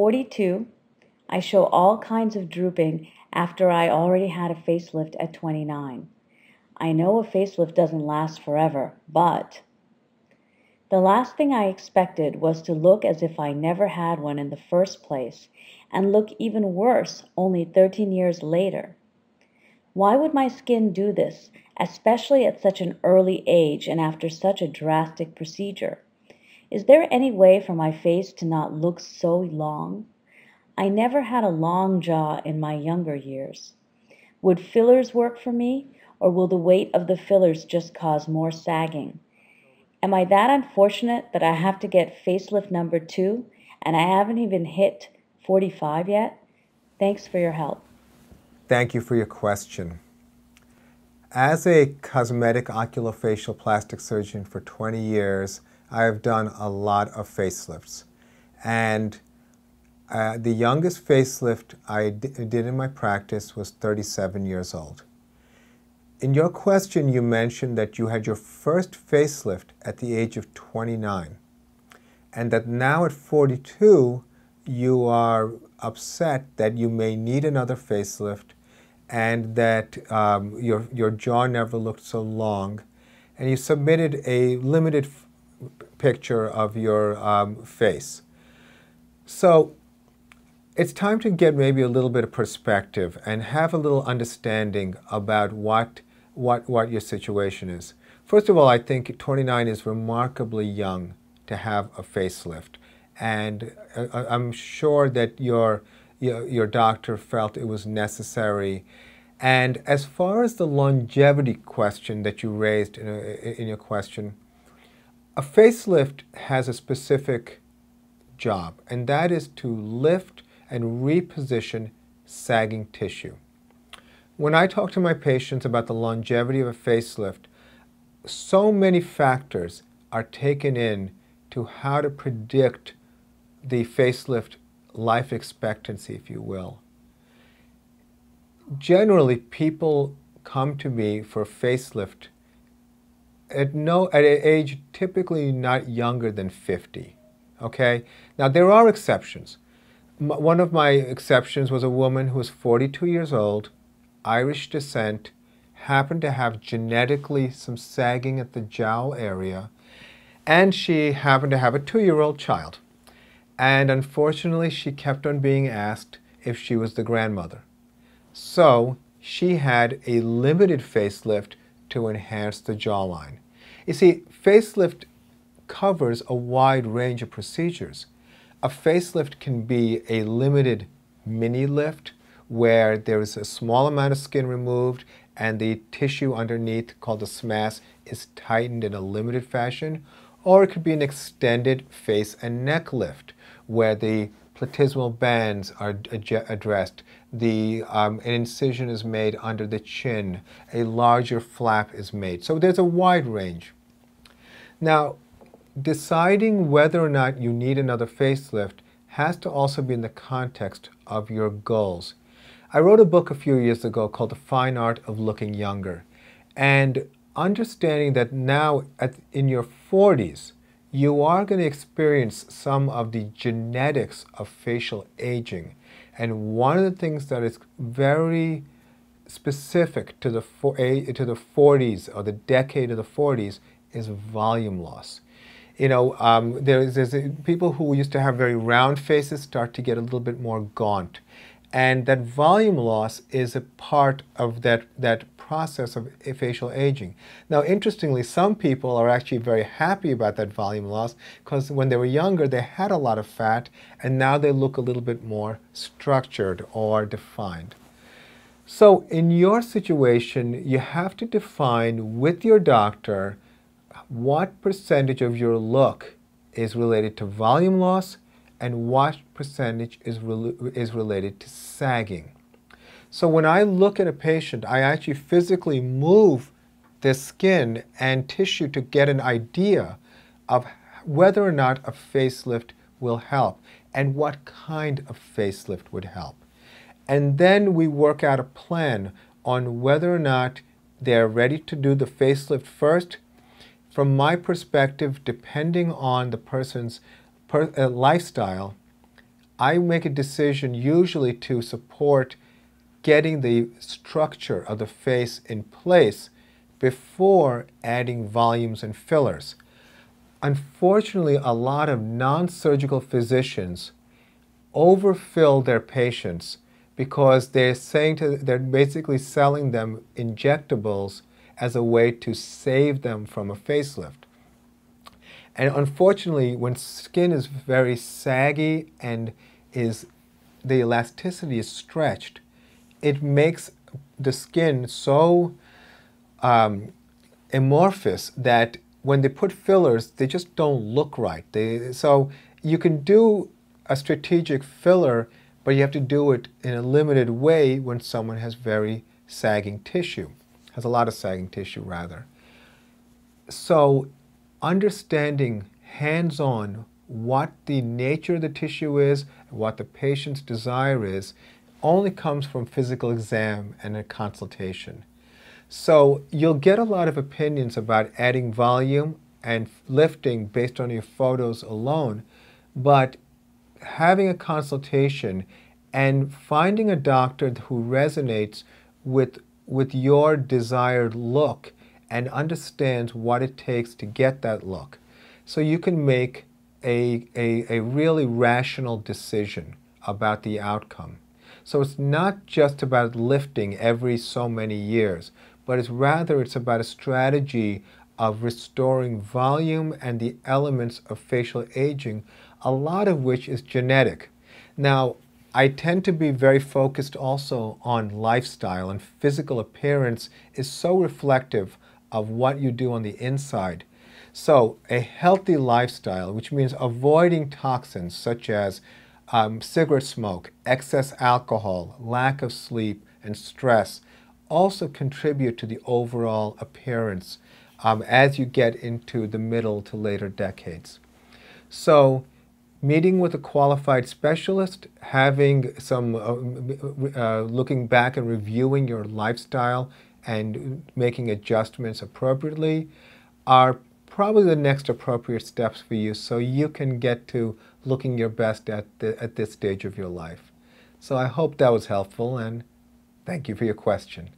42, I show all kinds of drooping after I already had a facelift at 29. I know a facelift doesn't last forever, but the last thing I expected was to look as if I never had one in the first place and look even worse only 13 years later. Why would my skin do this, especially at such an early age and after such a drastic procedure? Is there any way for my face to not look so long? I never had a long jaw in my younger years. Would fillers work for me, or will the weight of the fillers just cause more sagging? Am I that unfortunate that I have to get facelift number two and I haven't even hit 45 yet? Thanks for your help. Thank you for your question. As a cosmetic oculofacial plastic surgeon for 20 years, I have done a lot of facelifts. And uh, the youngest facelift I did in my practice was 37 years old. In your question, you mentioned that you had your first facelift at the age of 29, and that now at 42, you are upset that you may need another facelift and that um, your, your jaw never looked so long. And you submitted a limited picture of your um, face. So it's time to get maybe a little bit of perspective and have a little understanding about what what, what your situation is. First of all, I think 29 is remarkably young to have a facelift. And uh, uh, I'm sure that your, your, your doctor felt it was necessary. And as far as the longevity question that you raised in, a, in your question, a facelift has a specific job, and that is to lift and reposition sagging tissue. When I talk to my patients about the longevity of a facelift, so many factors are taken in to how to predict the facelift life expectancy, if you will. Generally, people come to me for facelift at no at an age typically not younger than 50. Okay? Now there are exceptions. M one of my exceptions was a woman who was 42 years old Irish descent, happened to have genetically some sagging at the jowl area, and she happened to have a two-year-old child. And unfortunately, she kept on being asked if she was the grandmother. So she had a limited facelift to enhance the jawline. You see, facelift covers a wide range of procedures. A facelift can be a limited mini lift, where there is a small amount of skin removed and the tissue underneath called the SMAS is tightened in a limited fashion, or it could be an extended face and neck lift where the platysmal bands are ad addressed, the, um, an incision is made under the chin, a larger flap is made. So there's a wide range. Now, deciding whether or not you need another facelift has to also be in the context of your goals. I wrote a book a few years ago called The Fine Art of Looking Younger. And understanding that now at, in your 40s, you are going to experience some of the genetics of facial aging. And one of the things that is very specific to the, to the 40s or the decade of the 40s is volume loss. You know, um, there's, there's people who used to have very round faces start to get a little bit more gaunt. And that volume loss is a part of that, that process of facial aging. Now, interestingly, some people are actually very happy about that volume loss because when they were younger, they had a lot of fat, and now they look a little bit more structured or defined. So, in your situation, you have to define with your doctor what percentage of your look is related to volume loss and what percentage is, is related to sagging. So when I look at a patient, I actually physically move the skin and tissue to get an idea of whether or not a facelift will help and what kind of facelift would help. And then we work out a plan on whether or not they're ready to do the facelift first. From my perspective, depending on the person's per, uh, lifestyle, I make a decision usually to support getting the structure of the face in place before adding volumes and fillers. Unfortunately, a lot of non-surgical physicians overfill their patients because they're saying to, they're basically selling them injectables as a way to save them from a facelift. And unfortunately, when skin is very saggy and is the elasticity is stretched, it makes the skin so um, amorphous that when they put fillers, they just don't look right. They, so you can do a strategic filler, but you have to do it in a limited way when someone has very sagging tissue, has a lot of sagging tissue rather. So understanding hands-on what the nature of the tissue is, what the patient's desire is, only comes from physical exam and a consultation. So you'll get a lot of opinions about adding volume and lifting based on your photos alone, but having a consultation and finding a doctor who resonates with, with your desired look and understands what it takes to get that look. So you can make a, a, a really rational decision about the outcome. So it's not just about lifting every so many years, but it's rather it's about a strategy of restoring volume and the elements of facial aging, a lot of which is genetic. Now, I tend to be very focused also on lifestyle, and physical appearance is so reflective of what you do on the inside. So, a healthy lifestyle, which means avoiding toxins such as um, cigarette smoke, excess alcohol, lack of sleep, and stress, also contribute to the overall appearance um, as you get into the middle to later decades. So, meeting with a qualified specialist, having some uh, uh, looking back and reviewing your lifestyle and making adjustments appropriately are probably the next appropriate steps for you so you can get to looking your best at, the, at this stage of your life. So I hope that was helpful and thank you for your question.